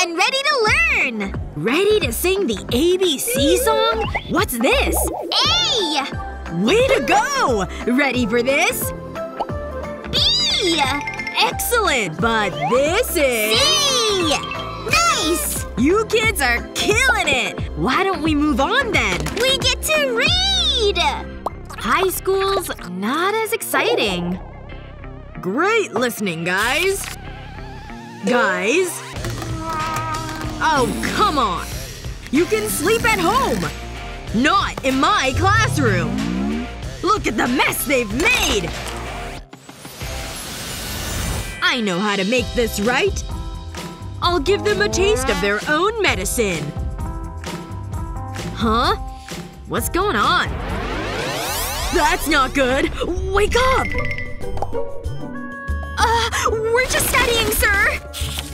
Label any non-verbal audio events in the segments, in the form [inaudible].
and ready to learn! Ready to sing the ABC song? What's this? A! Way to go! Ready for this? B! Excellent! But this is… C! Nice! You kids are killing it! Why don't we move on then? We get to read! High school's not as exciting. Great listening, guys. Guys? Oh, come on. You can sleep at home! Not in my classroom! Look at the mess they've made! I know how to make this right. I'll give them a taste of their own medicine. Huh? What's going on? That's not good! Wake up! Uh, we're just studying, sir!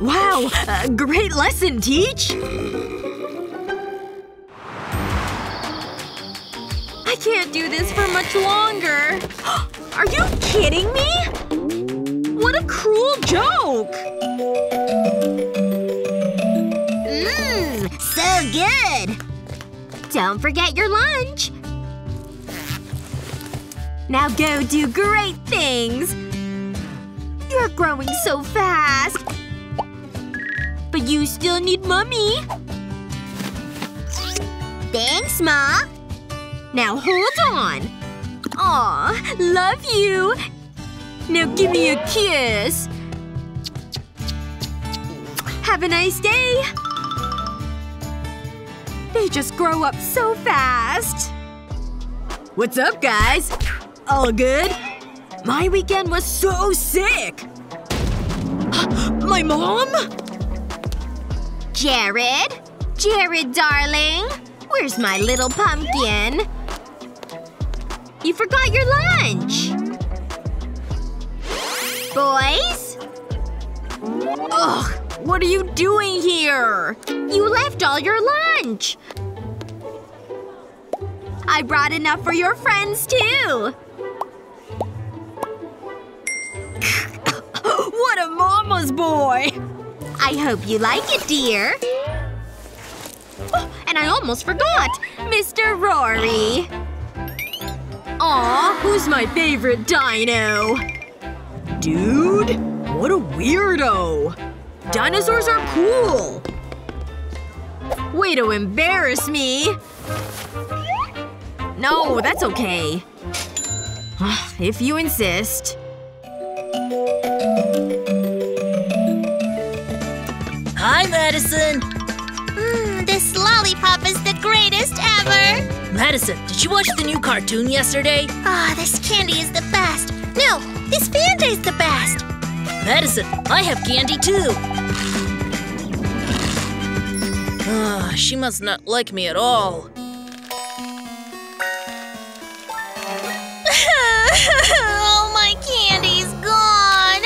Wow! A great lesson, Teach! I can't do this for much longer. [gasps] Are you kidding me? What a cruel joke! Mmm, so good! Don't forget your lunch. Now go do great things! Growing so fast. But you still need mommy. Thanks, Ma. Now hold on! Aw, love you! Now give me a kiss! Have a nice day! They just grow up so fast! What's up, guys? All good? My weekend was so sick! My mom? Jared? Jared, darling? Where's my little pumpkin? You forgot your lunch! Boys? Ugh! What are you doing here? You left all your lunch! I brought enough for your friends, too! Boy! I hope you like it, dear. Oh, and I almost forgot! Mr. Rory! Aw, who's my favorite dino? Dude? What a weirdo! Dinosaurs are cool! Way to embarrass me! No, that's okay. Ah, if you insist. Hi, Madison! Mmm, this lollipop is the greatest ever! Madison, did you watch the new cartoon yesterday? Ah, this candy is the best! No, this Fanta is the best! Madison, I have candy too! Ah, she must not like me at all. [laughs] oh, my candy's gone!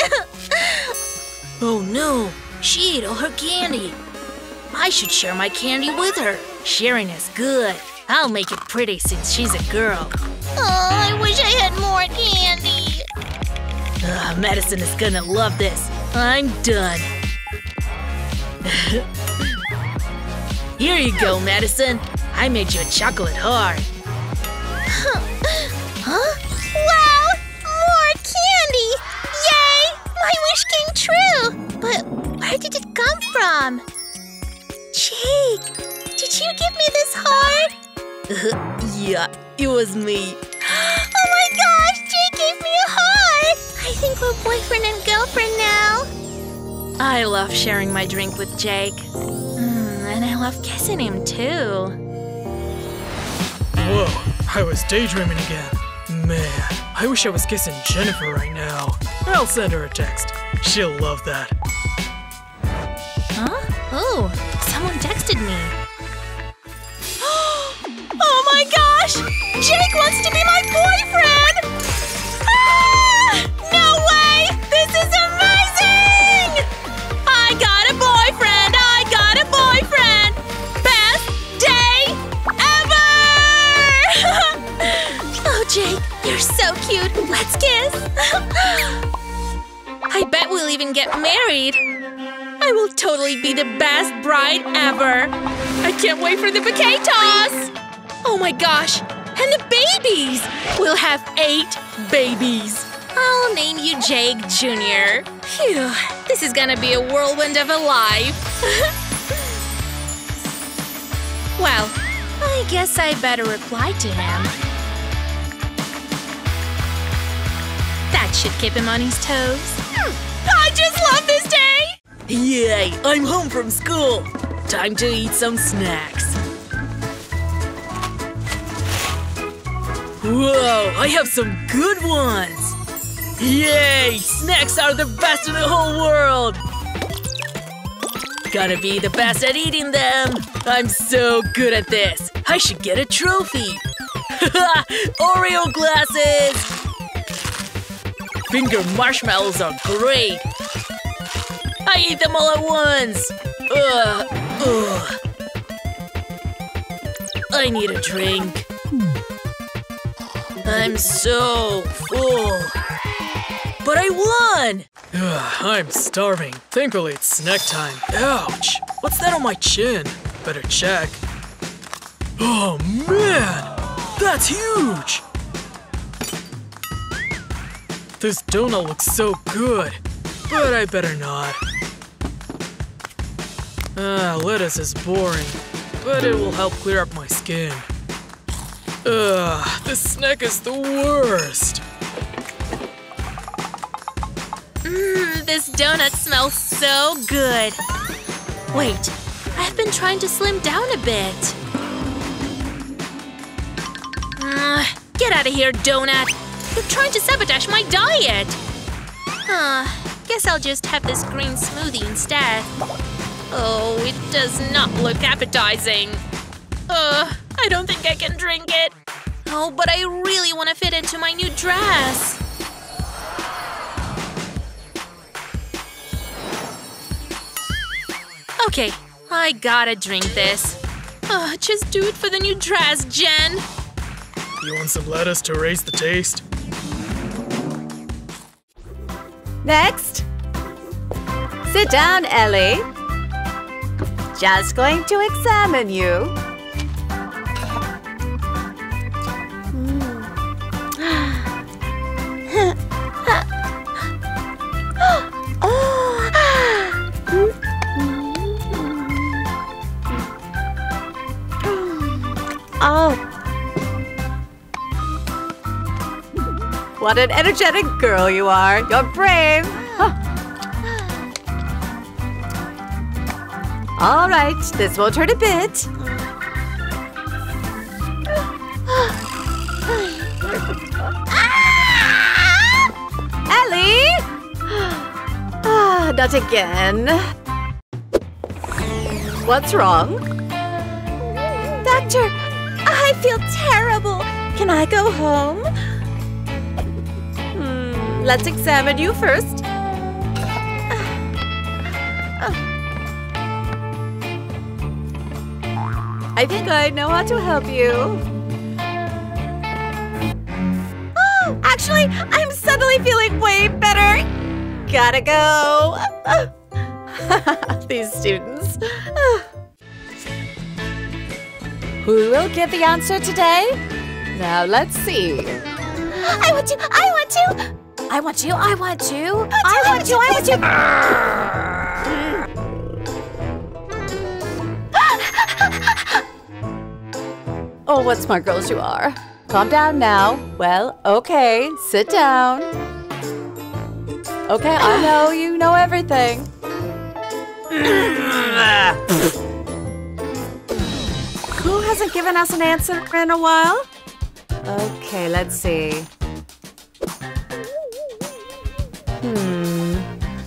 [laughs] oh no, she ate all her candy. I should share my candy with her. Sharing is good. I'll make it pretty since she's a girl. Oh, I wish I had more candy. Uh, Madison is gonna love this. I'm done. [laughs] Here you go, Madison. I made you a chocolate heart. Where did it come from? Jake! Did you give me this heart? [laughs] yeah, it was me. [gasps] oh my gosh! Jake gave me a heart! I think we're boyfriend and girlfriend now. I love sharing my drink with Jake. Mm, and I love kissing him too. Whoa, I was daydreaming again. Man, I wish I was kissing Jennifer right now. I'll send her a text. She'll love that. Oh, someone texted me. [gasps] oh my gosh! Jake wants to be my boyfriend! Ah! No way! This is amazing! I got a boyfriend! I got a boyfriend! Best day ever! [laughs] oh, Jake, you're so cute. Let's kiss. [gasps] I bet we'll even get married. Totally be the best bride ever. I can't wait for the bouquet toss. Oh my gosh, and the babies! We'll have eight babies. I'll name you Jake Jr. Phew, this is gonna be a whirlwind of a life. [laughs] well, I guess I better reply to him. That should keep him on his toes. Hmm. I just love! Yay, I'm home from school. Time to eat some snacks. Whoa, I have some good ones. Yay, snacks are the best in the whole world. Gotta be the best at eating them. I'm so good at this. I should get a trophy. [laughs] Oreo glasses. Finger marshmallows are great. I eat them all at once! Ugh, ugh. I need a drink. I'm so full. But I won! Ugh, I'm starving. Thankfully, it's snack time. Ouch! What's that on my chin? Better check. Oh man! That's huge! This donut looks so good, but I better not. Ah, lettuce is boring, but it will help clear up my skin. Ugh, this snack is the worst. Mmm, this donut smells so good. Wait, I've been trying to slim down a bit. Uh, get out of here, donut. You're trying to sabotage my diet. Uh, guess I'll just have this green smoothie instead. Oh, it does not look appetizing. Uh, I don't think I can drink it. Oh, but I really want to fit into my new dress. Okay, I gotta drink this. Uh, just do it for the new dress, Jen. You want some lettuce to raise the taste? Next. Sit down, Ellie. Just going to examine you. [gasps] Oh. What an energetic girl you are. You're brave. All right, this won't hurt a bit. [gasps] Ellie! Ah, not again. What's wrong? Doctor, I feel terrible. Can I go home? Hmm, let's examine you first. I think I know how to help you. Oh, actually, I'm suddenly feeling way better. Gotta go. [laughs] These students. [sighs] Who will give the answer today? Now let's see. I want to. I want to. I want you! I want you! I want you! I want to. Oh, what smart girls you are. Calm down now. Well, okay, sit down. Okay, I know you know everything. Who hasn't given us an answer in a while? Okay, let's see. Hmm.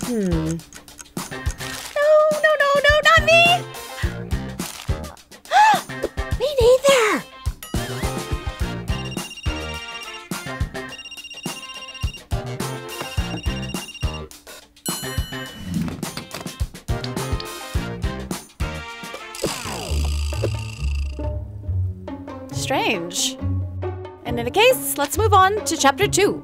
Hmm. Strange. And in a case, let's move on to chapter two.